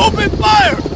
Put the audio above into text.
Open fire!